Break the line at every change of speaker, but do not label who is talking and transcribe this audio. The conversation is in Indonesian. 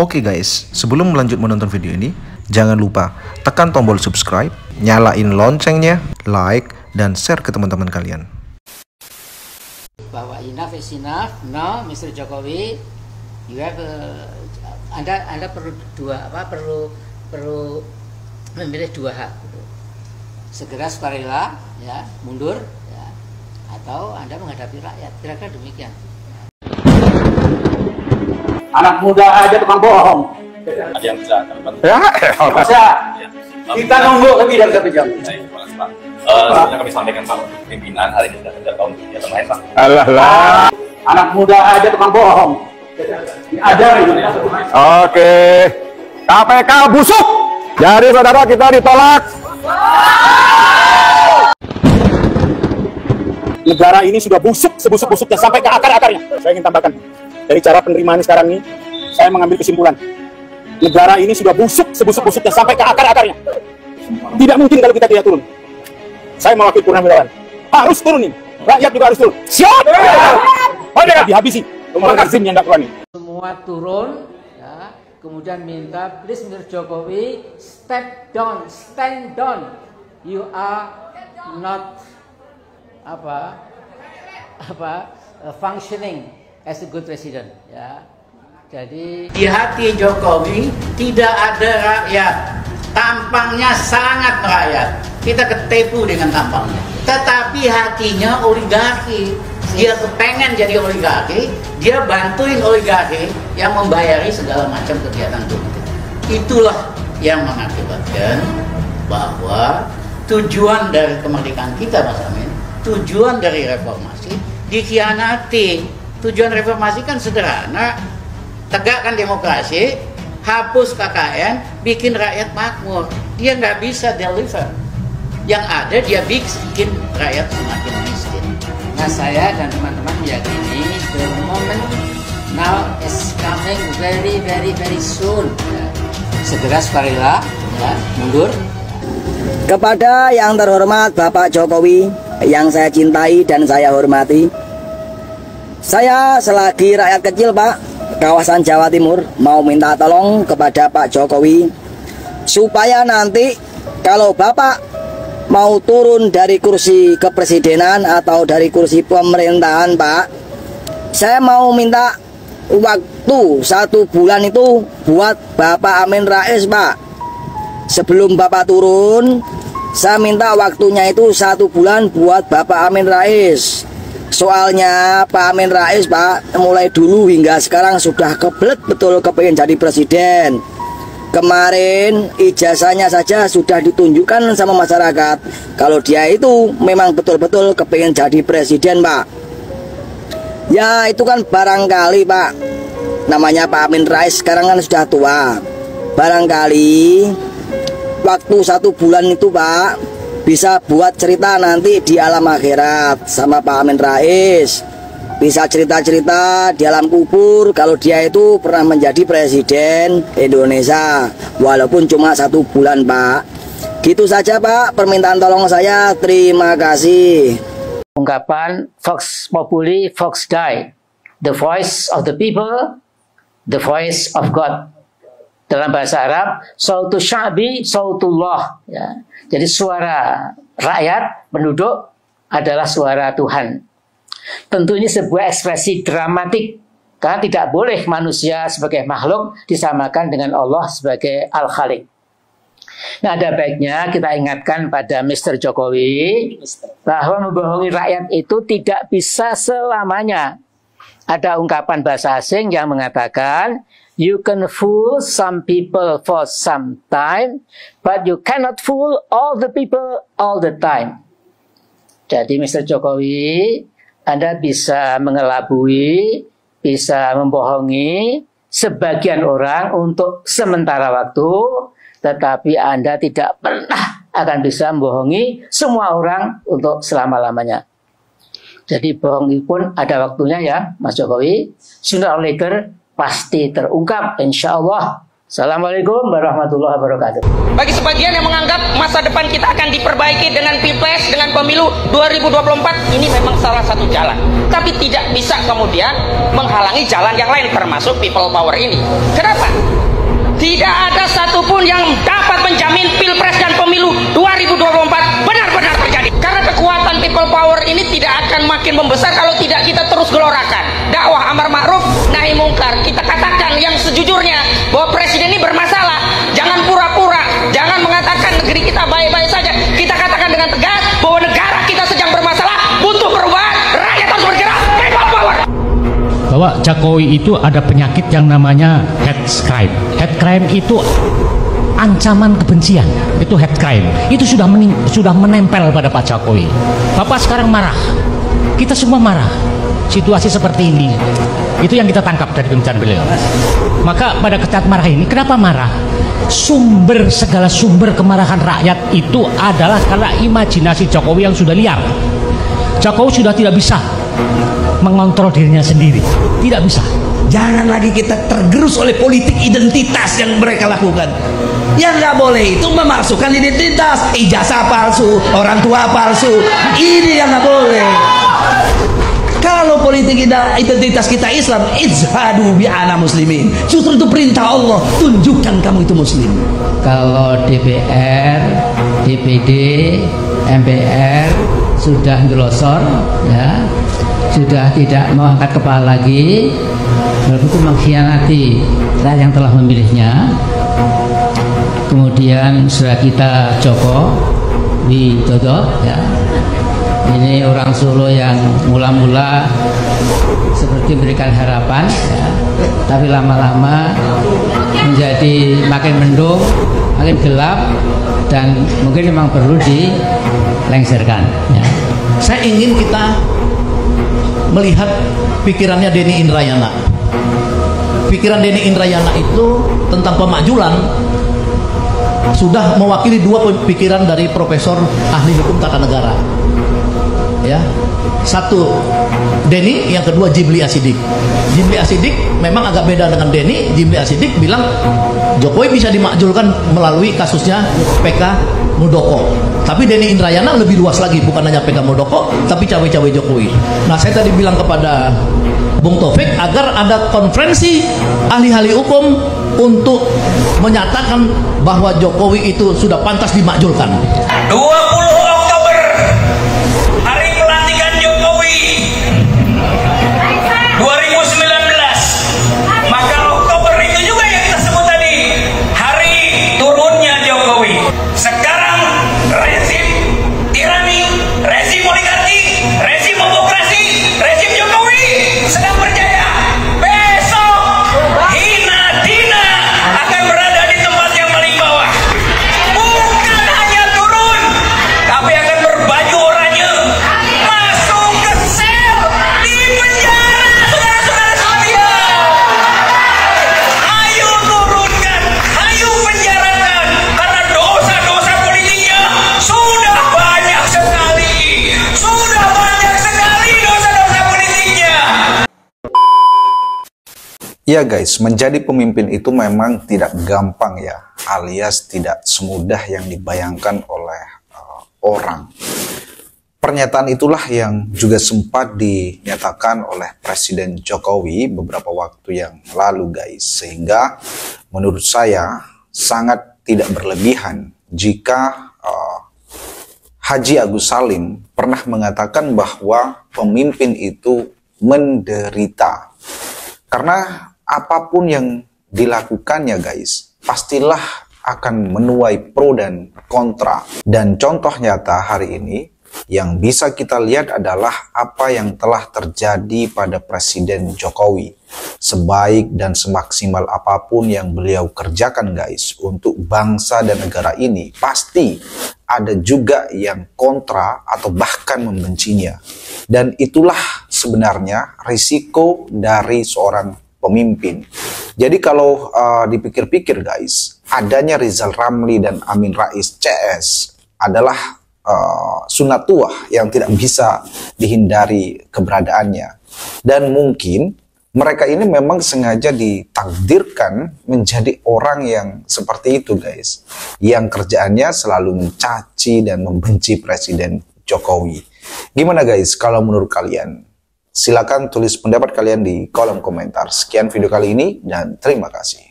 Oke guys, sebelum melanjut menonton video ini, jangan lupa tekan tombol subscribe, nyalain loncengnya, like, dan share ke teman-teman kalian.
bahwa enough is enough. No, Mr. Jokowi, you have a, anda anda perlu dua apa perlu perlu memilih dua hak. gitu. Segera sukarela, ya mundur, ya, atau anda menghadapi rakyat. Kira-kira demikian.
Anak muda aja tukang bohong.
ada yang bisa kami bantu.
Ya, bisa. Kita nunggu lebih dari satu jam.
Eh, sebelumnya kami sampaikan Pak pimpinan hari ini sudah kerja tahun lain Pak.
Alah lah. Anak muda aja tukang bohong. Ada itu.
Oke. KPK busuk. Jadi saudara kita ditolak. Negara ini sudah busuk sebusuk-busuknya sampai ke akar-akarnya. Saya ingin tambahkan dari cara penerimaan sekarang ini, saya mengambil kesimpulan. Negara ini sudah busuk sebusuk-busuknya sampai ke akar-akarnya. Tidak mungkin kalau kita tidak turun. Saya mewakili Purnawirawan. Harus turun nih. Rakyat juga harus turun. Siap. Oh, dia dihabisi. Maka Zim yang tidak berani.
Semua turun, ya, kemudian minta please Mr. Jokowi step down, stand down. You are not apa apa uh, functioning as a good president ya. Jadi di hati Jokowi tidak ada rakyat. Tampangnya sangat merakyat. Kita ketipu dengan tampangnya. Tetapi hatinya oligarki. Dia kepengen jadi oligarki, dia bantuin oligarki yang membayari segala macam kegiatan politik. Itulah yang mengakibatkan bahwa tujuan dari kemerdekaan kita Mas Amin, tujuan dari reformasi dikhianati. Tujuan reformasi kan sederhana, tegakkan demokrasi, hapus KKN, bikin rakyat makmur. Dia nggak bisa deliver. Yang ada dia bikin rakyat semakin miskin. Nah saya dan teman-teman meyakini the moment now is coming very very very soon. Segera sukarela, ya, mundur,
Kepada yang terhormat Bapak Jokowi yang saya cintai dan saya hormati. Saya selagi rakyat kecil Pak, kawasan Jawa Timur mau minta tolong kepada Pak Jokowi supaya nanti kalau Bapak mau turun dari kursi kepresidenan atau dari kursi pemerintahan Pak, saya mau minta waktu satu bulan itu buat Bapak Amin Rais Pak sebelum Bapak turun, saya minta waktunya itu satu bulan buat Bapak Amin Rais. Soalnya Pak Amin Rais Pak mulai dulu hingga sekarang sudah kebelet betul kepengen jadi presiden. Kemarin ijazahnya saja sudah ditunjukkan sama masyarakat kalau dia itu memang betul-betul kepengen jadi presiden Pak. Ya itu kan barangkali Pak Namanya Pak Amin Rais sekarang kan sudah tua Barangkali waktu satu bulan itu Pak bisa buat cerita nanti di alam akhirat sama Pak Amin Rais. Bisa cerita-cerita di alam kubur kalau dia itu pernah menjadi presiden Indonesia. Walaupun cuma satu bulan Pak. Gitu saja Pak. Permintaan tolong saya. Terima kasih.
Ungkapan Vox Populi, Vox Die, the voice of the people, the voice of God. Dalam bahasa Arab, sautu syabi, sautullah. Ya. Jadi suara rakyat, penduduk adalah suara Tuhan. Tentu ini sebuah ekspresi dramatik karena tidak boleh manusia sebagai makhluk disamakan dengan Allah sebagai Al-Khaliq. Nah, ada baiknya kita ingatkan pada Mr. Jokowi bahwa membohongi rakyat itu tidak bisa selamanya. Ada ungkapan bahasa asing yang mengatakan, you can fool some people for some time, but you cannot fool all the people all the time. Jadi Mr. Jokowi, Anda bisa mengelabui, bisa membohongi sebagian orang untuk sementara waktu, tetapi Anda tidak pernah akan bisa membohongi semua orang untuk selama-lamanya. Jadi bohong pun ada waktunya ya, Mas Jokowi. Sooner or later pasti terungkap insya Allah. Assalamualaikum warahmatullahi wabarakatuh.
Bagi sebagian yang menganggap masa depan kita akan diperbaiki dengan Pilpres, dengan pemilu 2024, ini memang salah satu jalan. Tapi tidak bisa kemudian menghalangi jalan yang lain termasuk people power ini. Kenapa? Tidak ada satupun yang dapat menjamin Pilpres dan pemilu 2024 benar-benar
terjadi. Karena kekuatan people power ini tidak akan makin membesar kalau tidak
kita terus gelorak. Sejujurnya bahwa presiden ini bermasalah. Jangan pura-pura, jangan mengatakan negeri kita baik-baik saja. Kita katakan dengan tegas bahwa negara kita sedang bermasalah, butuh perubahan, rakyat harus bergerak. People power.
bahwa Jokowi itu ada penyakit yang namanya hate crime. Hate crime itu ancaman kebencian, itu hate crime. Itu sudah sudah menempel pada Pak Jokowi. Bapak sekarang marah. Kita semua marah. Situasi seperti ini. Itu yang kita tangkap dari pembicaraan beliau. Maka pada saat marah ini, kenapa marah? Sumber segala sumber kemarahan rakyat itu adalah karena imajinasi Jokowi yang sudah liar. Jokowi sudah tidak bisa mengontrol dirinya sendiri. Tidak bisa.
Jangan lagi kita tergerus oleh politik identitas yang mereka lakukan. Yang nggak boleh itu memasukkan identitas, ijazah palsu, orang tua palsu. Ini yang nggak boleh. Kalau politik kita, identitas kita Islam, izhadu bi ana muslimin. Justru itu perintah Allah, tunjukkan kamu itu muslim.
kalau DPR, DPD, MPR sudah ngelosor ya sudah tidak mau angkat kepala lagi berarti mengkhianati rakyat yang telah memilihnya kemudian sudah kita Joko Widodo ya ini orang Solo yang mula-mula seperti memberikan harapan ya. tapi lama-lama menjadi makin mendung makin gelap dan mungkin memang perlu dilengserkan ya.
Saya ingin kita melihat pikirannya Denny Indrayana. Pikiran Denny Indrayana itu tentang pemakjulan sudah mewakili dua pikiran dari profesor ahli hukum tata negara. Ya. Satu Denny, yang kedua Jimli Asidik. Jimli Asidik memang agak beda dengan Denny. Jimli Asidik bilang Jokowi bisa dimakjulkan melalui kasusnya PK Muldoko. Tapi Denny Indrayana lebih luas lagi, bukan hanya PK Muldoko, tapi cawe-cawe Jokowi. Nah, saya tadi bilang kepada Bung Taufik agar ada konferensi ahli-ahli hukum untuk menyatakan bahwa Jokowi itu sudah pantas dimakjulkan.
20 Oktober sekarang rezim
Ya guys, menjadi pemimpin itu memang tidak gampang ya, alias tidak semudah yang dibayangkan oleh uh, orang. Pernyataan itulah yang juga sempat dinyatakan oleh Presiden Jokowi beberapa waktu yang lalu guys. Sehingga menurut saya sangat tidak berlebihan jika uh, Haji Agus Salim pernah mengatakan bahwa pemimpin itu menderita. Karena apa pun yang dilakukannya guys, pastilah akan menuai pro dan kontra. Dan contoh nyata hari ini yang bisa kita lihat adalah apa yang telah terjadi pada Presiden Jokowi. Sebaik dan semaksimal apa pun yang beliau kerjakan guys untuk bangsa dan negara ini, pasti ada juga yang kontra atau bahkan membencinya. Dan itulah sebenarnya risiko dari seorang pemimpin. Jadi kalau uh, dipikir-pikir guys, adanya Rizal Ramli dan Amin Rais CS adalah uh, sunatuah yang tidak bisa dihindari keberadaannya. Dan mungkin mereka ini memang sengaja ditakdirkan menjadi orang yang seperti itu guys. Yang kerjaannya selalu mencaci dan membenci Presiden Jokowi. Gimana guys kalau menurut kalian? Silakan tulis pendapat kalian di kolom komentar. Sekian video kali ini dan terima kasih.